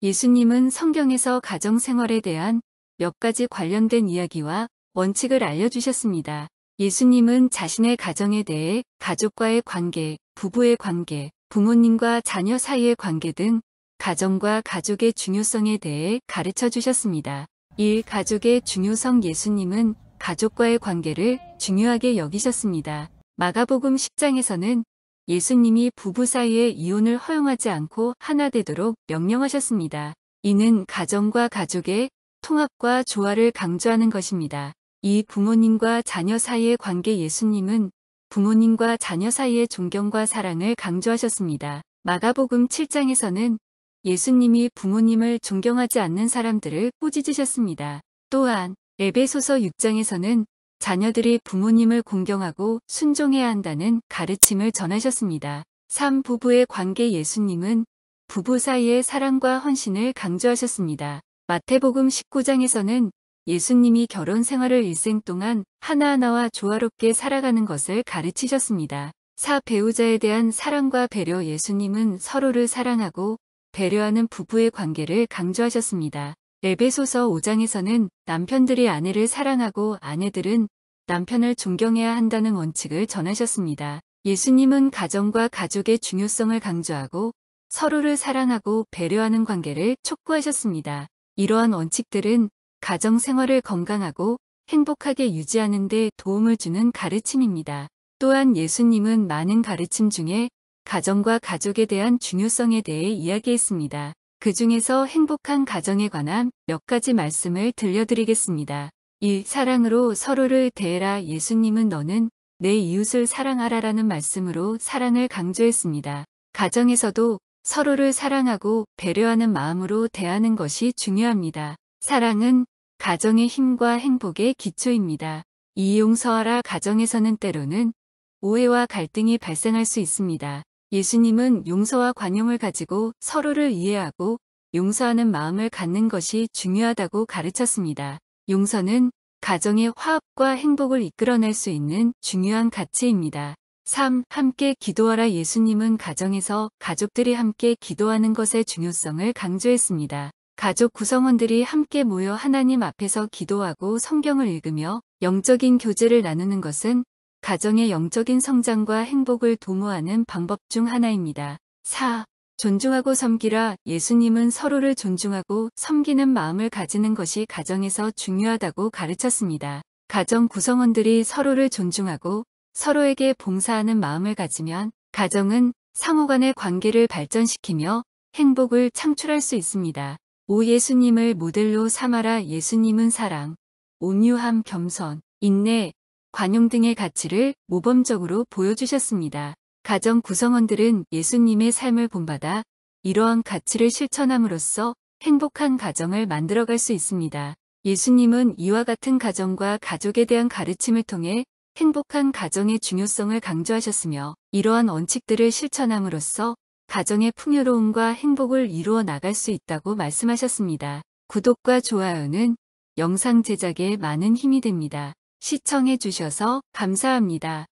예수님은 성경에서 가정생활에 대한 몇 가지 관련된 이야기와 원칙을 알려주셨습니다. 예수님은 자신의 가정에 대해 가족과의 관계, 부부의 관계, 부모님과 자녀 사이의 관계 등 가정과 가족의 중요성에 대해 가르쳐 주셨습니다. 1. 가족의 중요성 예수님은 가족과의 관계를 중요하게 여기셨습니다. 마가복음 10장에서는 예수님이 부부 사이의 이혼을 허용하지 않고 하나 되도록 명령하셨습니다. 이는 가정과 가족의 통합과 조화를 강조하는 것입니다. 이 부모님과 자녀 사이의 관계 예수님은 부모님과 자녀 사이의 존경과 사랑을 강조하셨습니다. 마가복음 7장에서는 예수님이 부모님을 존경하지 않는 사람들을 꾸짖으셨습니다. 또한 에베소서 6장에서는 자녀들이 부모님을 공경하고 순종해야 한다는 가르침을 전하셨습니다. 3. 부부의 관계 예수님은 부부 사이의 사랑과 헌신을 강조하셨습니다. 마태복음 19장에서는 예수님이 결혼 생활을 일생 동안 하나하나와 조화롭게 살아가는 것을 가르치셨습니다. 사 배우자에 대한 사랑과 배려 예수님은 서로를 사랑하고 배려하는 부부의 관계를 강조하셨습니다. 에베소서 5장에서는 남편들이 아내를 사랑하고 아내들은 남편을 존경해야 한다는 원칙을 전하셨습니다. 예수님은 가정과 가족의 중요성을 강조하고 서로를 사랑하고 배려하는 관계를 촉구하셨습니다. 이러한 원칙들은 가정 생활을 건강하고 행복하게 유지하는 데 도움을 주는 가르침입니다. 또한 예수님은 많은 가르침 중에 가정과 가족에 대한 중요성에 대해 이야기했습니다. 그 중에서 행복한 가정에 관한 몇 가지 말씀을 들려드리겠습니다. 1. 사랑으로 서로를 대해라 예수님은 너는 내 이웃을 사랑하라 라는 말씀으로 사랑을 강조했습니다. 가정에서도 서로를 사랑하고 배려하는 마음으로 대하는 것이 중요합니다. 사랑은 가정의 힘과 행복의 기초입니다. 이용서하라 가정에서는 때로는 오해와 갈등이 발생할 수 있습니다. 예수님은 용서와 관용을 가지고 서로를 이해하고 용서하는 마음을 갖는 것이 중요하다고 가르쳤습니다. 용서는 가정의 화합과 행복을 이끌어낼 수 있는 중요한 가치입니다. 3. 함께 기도하라 예수님은 가정에서 가족들이 함께 기도하는 것의 중요성을 강조했습니다. 가족 구성원들이 함께 모여 하나님 앞에서 기도하고 성경을 읽으며 영적인 교제를 나누는 것은 가정의 영적인 성장과 행복을 도모하는 방법 중 하나입니다. 4. 존중하고 섬기라 예수님은 서로를 존중하고 섬기는 마음을 가지는 것이 가정에서 중요하다고 가르쳤습니다. 가정 구성원들이 서로를 존중하고 서로에게 봉사하는 마음을 가지면 가정은 상호 간의 관계를 발전시키며 행복을 창출할 수 있습니다. 오 예수님을 모델로 삼아라 예수님은 사랑, 온유함, 겸손, 인내, 관용 등의 가치를 모범적으로 보여주셨습니다. 가정 구성원들은 예수님의 삶을 본받아 이러한 가치를 실천함으로써 행복한 가정을 만들어갈 수 있습니다. 예수님은 이와 같은 가정과 가족에 대한 가르침을 통해 행복한 가정의 중요성을 강조하셨으며 이러한 원칙들을 실천함으로써 가정의 풍요로움과 행복을 이루어 나갈 수 있다고 말씀하셨습니다. 구독과 좋아요는 영상 제작에 많은 힘이 됩니다. 시청해 주셔서 감사합니다.